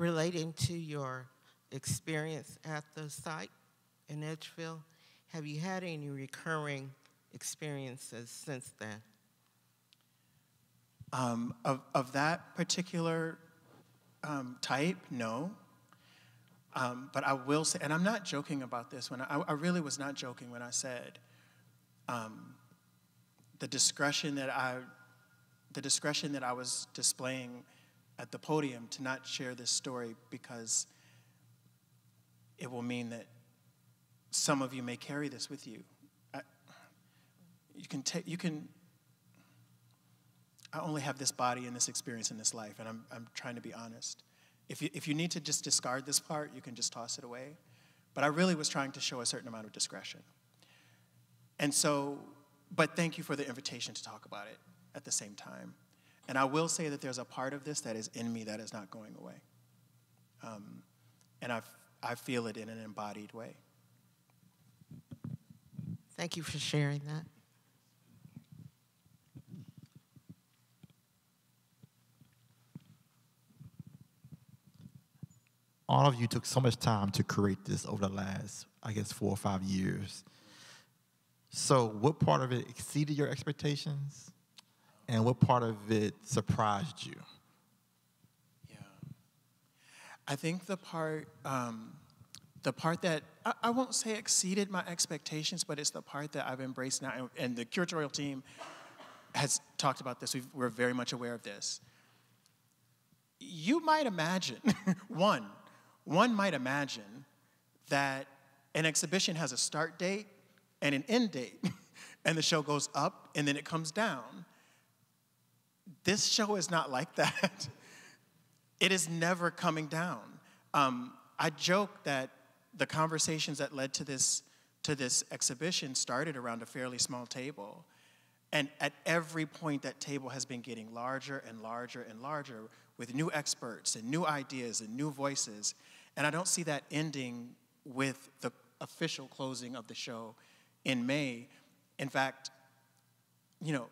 Relating to your experience at the site in Edgefield, have you had any recurring experiences since then? Um, of, of that particular um, type, no. Um, but I will say, and I'm not joking about this when I, I really was not joking when I said um, the discretion that I, the discretion that I was displaying at the podium to not share this story because it will mean that some of you may carry this with you. I, you can take, you can, I only have this body and this experience in this life, and I'm, I'm trying to be honest. If you, if you need to just discard this part, you can just toss it away. But I really was trying to show a certain amount of discretion. And so, but thank you for the invitation to talk about it at the same time. And I will say that there's a part of this that is in me that is not going away. Um, and I, I feel it in an embodied way. Thank you for sharing that. All of you took so much time to create this over the last, I guess, four or five years. So, what part of it exceeded your expectations? And what part of it surprised you? Yeah, I think the part, um, the part that I, I, won't say exceeded my expectations, but it's the part that I've embraced now, and, and the curatorial team has talked about this. we we're very much aware of this. You might imagine, one, one might imagine that an exhibition has a start date and an end date, and the show goes up and then it comes down. This show is not like that. it is never coming down. Um, I joke that the conversations that led to this, to this exhibition started around a fairly small table. And at every point, that table has been getting larger and larger and larger with new experts and new ideas and new voices. And I don't see that ending with the official closing of the show in May. In fact, you know,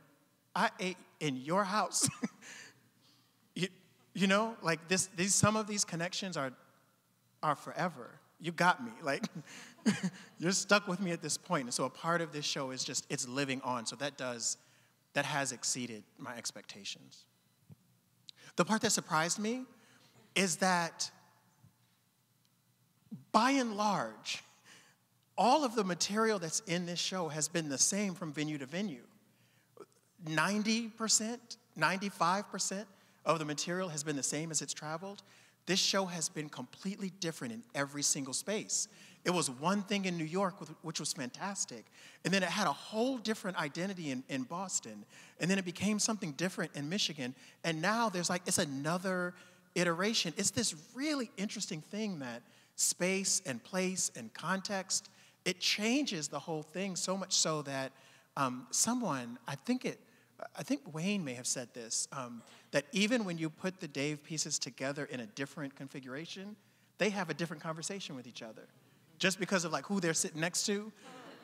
I ate in your house. you, you know, like this, these, some of these connections are, are forever. You got me. Like, you're stuck with me at this point. And so a part of this show is just, it's living on. So that does, that has exceeded my expectations. The part that surprised me is that by and large, all of the material that's in this show has been the same from venue to venue. 90%, 95% of the material has been the same as it's traveled. This show has been completely different in every single space. It was one thing in New York, which was fantastic. And then it had a whole different identity in, in Boston. And then it became something different in Michigan. And now there's like, it's another iteration. It's this really interesting thing that space and place and context, it changes the whole thing so much so that um, someone, I think it, I think Wayne may have said this um, that even when you put the Dave pieces together in a different configuration, they have a different conversation with each other just because of like who they're sitting next to.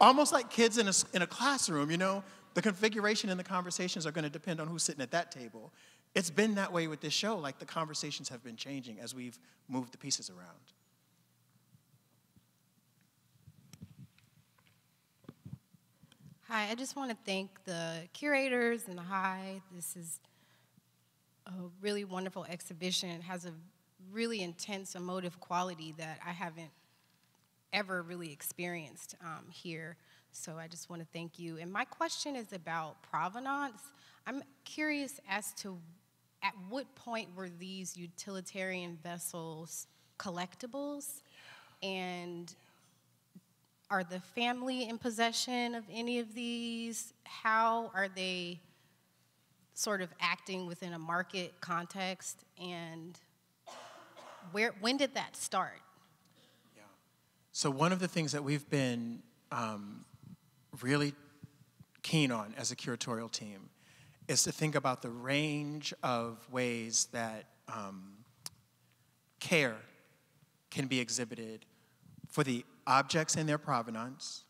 Almost like kids in a, in a classroom, you know, the configuration and the conversations are going to depend on who's sitting at that table. It's been that way with this show, like the conversations have been changing as we've moved the pieces around. Hi, I just want to thank the curators and the High. This is a really wonderful exhibition. It has a really intense emotive quality that I haven't ever really experienced um, here. So I just want to thank you. And my question is about provenance. I'm curious as to at what point were these utilitarian vessels collectibles? And are the family in possession of any of these? How are they sort of acting within a market context? And where, when did that start? Yeah. So, one of the things that we've been um, really keen on as a curatorial team is to think about the range of ways that um, care can be exhibited for the objects and their provenance,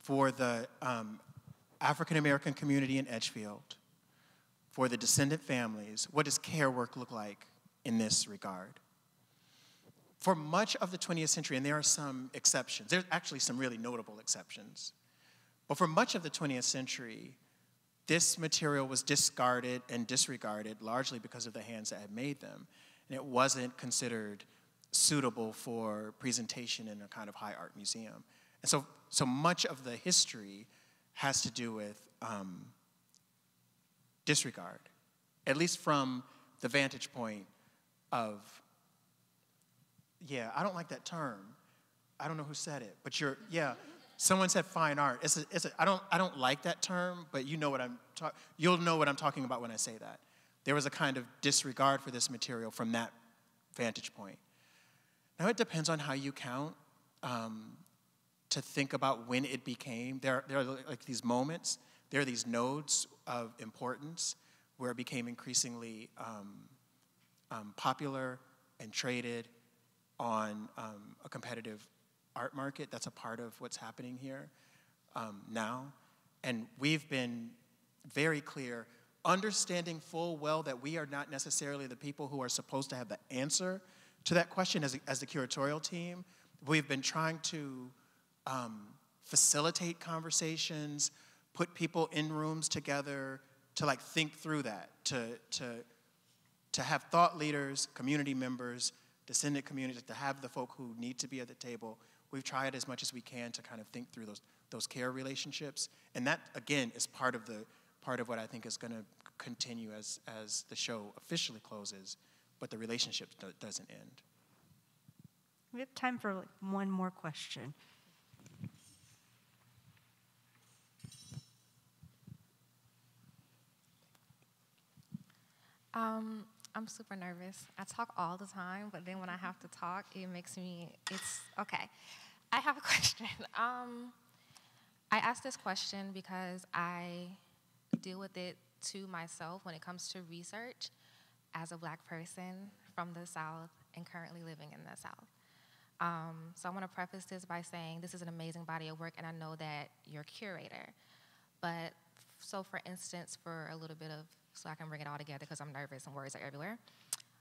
for the um, African American community in Edgefield, for the descendant families. What does care work look like in this regard? For much of the 20th century, and there are some exceptions, there's actually some really notable exceptions, but for much of the 20th century, this material was discarded and disregarded largely because of the hands that had made them, and it wasn't considered suitable for presentation in a kind of high art museum. And so, so much of the history has to do with um, disregard, at least from the vantage point of, yeah, I don't like that term. I don't know who said it, but you're, yeah, someone said fine art. It's a, it's a, I, don't, I don't like that term, but you know what I'm talking, you'll know what I'm talking about when I say that. There was a kind of disregard for this material from that vantage point. Now, it depends on how you count um, to think about when it became. There, there are like these moments, there are these nodes of importance where it became increasingly um, um, popular and traded on um, a competitive art market. That's a part of what's happening here um, now. And we've been very clear, understanding full well that we are not necessarily the people who are supposed to have the answer to that question as, as the curatorial team, we've been trying to um, facilitate conversations, put people in rooms together to like think through that, to, to, to have thought leaders, community members, descendant communities, to have the folk who need to be at the table. We've tried as much as we can to kind of think through those, those care relationships. And that, again, is part of, the, part of what I think is going to continue as, as the show officially closes but the relationship do- doesn't end. We have time for like one more question. Um, I'm super nervous. I talk all the time, but then when I have to talk, it makes me, it's okay. I have a question. Um, I asked this question because I deal with it to myself when it comes to research as a black person from the South and currently living in the South. Um, so I want to preface this by saying this is an amazing body of work, and I know that you're a curator. But so, for instance, for a little bit of, so I can bring it all together because I'm nervous and words are everywhere.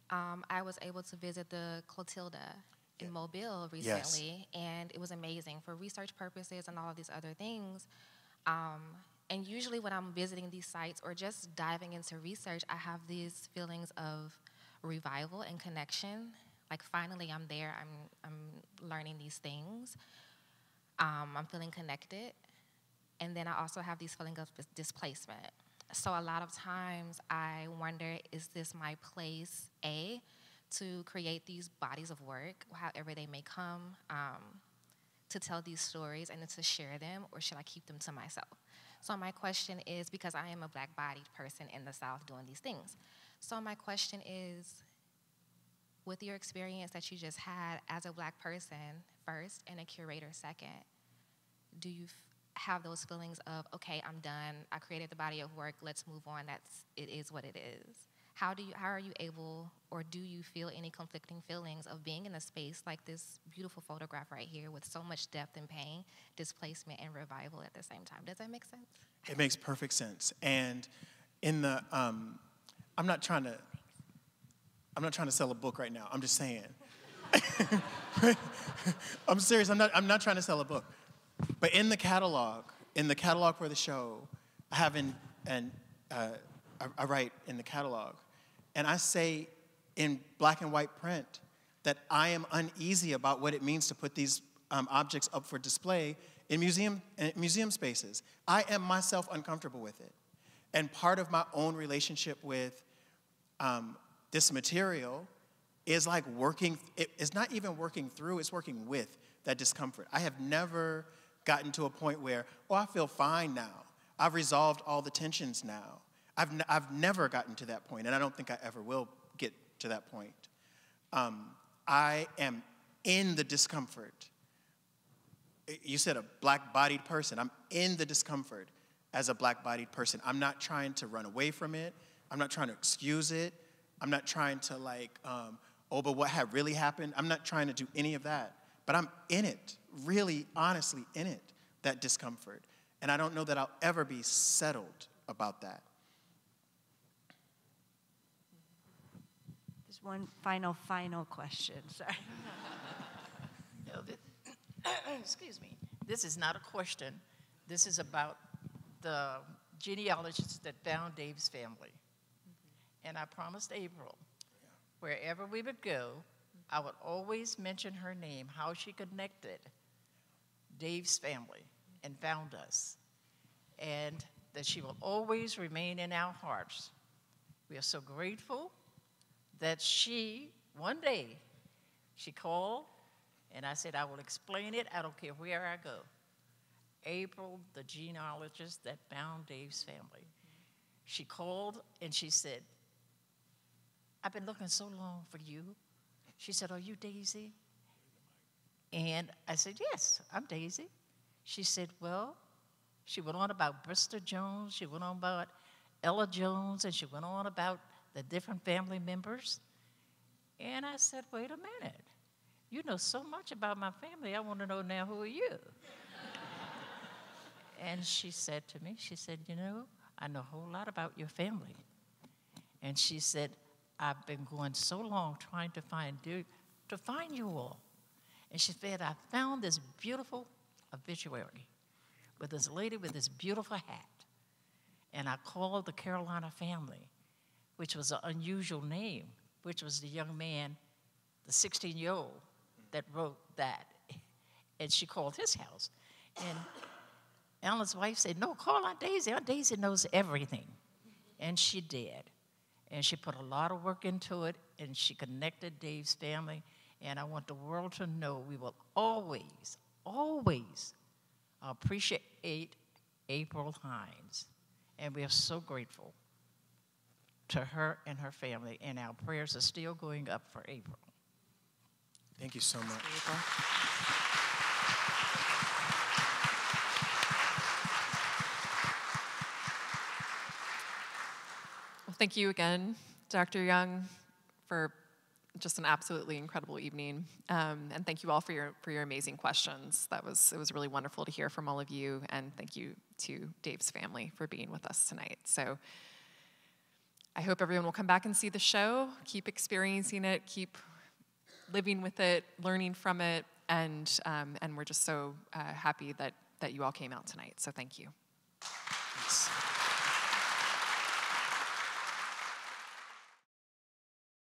Um, I was able to visit the Clotilda in Mobile recently, yes. and it was amazing for research purposes and all of these other things. Um, and usually, when I'm visiting these sites or just diving into research, I have these feelings of revival and connection. Like, finally, I'm there, I'm, I'm learning these things, um, I'm feeling connected. And then I also have these feelings of displacement. So, a lot of times, I wonder is this my place, A, to create these bodies of work, however they may come, um, to tell these stories and to share them, or should I keep them to myself? So my question is because I am a black bodied person in the South doing these things. So my question is with your experience that you just had as a black person first and a curator second, do you have those feelings of okay, I'm done. I created the body of work. Let's move on. That's it is what it is. How do you how are you able or do you feel any conflicting feelings of being in a space like this beautiful photograph right here with so much depth and pain, displacement and revival at the same time? Does that make sense? It makes perfect sense. And in the um, I'm not trying to I'm not trying to sell a book right now. I'm just saying. I'm serious. I'm not I'm not trying to sell a book. But in the catalog, in the catalog for the show, I have an, an uh, I, I write in the catalog and I say in black and white print that I am uneasy about what it means to put these um, objects up for display in museum, in museum spaces. I am myself uncomfortable with it. And part of my own relationship with um, this material is like working, it's not even working through, it's working with that discomfort. I have never gotten to a point where, oh, I feel fine now. I've resolved all the tensions now. I've, n- I've never gotten to that point, and I don't think I ever will get to that point. Um, I am in the discomfort. You said a black bodied person. I'm in the discomfort as a black bodied person. I'm not trying to run away from it. I'm not trying to excuse it. I'm not trying to, like, um, oh, but what had really happened? I'm not trying to do any of that. But I'm in it, really, honestly, in it, that discomfort. And I don't know that I'll ever be settled about that. Just one final, final question. Sorry. No, this, excuse me. This is not a question. This is about the genealogists that found Dave's family. Mm-hmm. And I promised April, wherever we would go, I would always mention her name, how she connected Dave's family and found us. And that she will always remain in our hearts. We are so grateful that she, one day, she called and I said, I will explain it. I don't care where I go. April, the genealogist that found Dave's family, she called and she said, I've been looking so long for you. She said, Are you Daisy? And I said, Yes, I'm Daisy. She said, Well, she went on about Bristol Jones, she went on about Ella Jones, and she went on about the different family members. And I said, Wait a minute. You know so much about my family. I want to know now who are you? and she said to me, She said, You know, I know a whole lot about your family. And she said, I've been going so long trying to find you, to find you all. And she said, I found this beautiful obituary with this lady with this beautiful hat. And I called the Carolina family, which was an unusual name, which was the young man, the 16 year old, that wrote that. And she called his house. And Alan's wife said, No, call Aunt Daisy. Aunt Daisy knows everything. And she did. And she put a lot of work into it, and she connected Dave's family. And I want the world to know we will always, always appreciate April Hines. And we are so grateful to her and her family, and our prayers are still going up for April. Thank you so much. Well, thank you again, Dr. Young, for just an absolutely incredible evening. Um, and thank you all for your, for your amazing questions. That was, it was really wonderful to hear from all of you. And thank you to Dave's family for being with us tonight. So I hope everyone will come back and see the show, keep experiencing it, keep living with it, learning from it. And, um, and we're just so uh, happy that, that you all came out tonight. So thank you.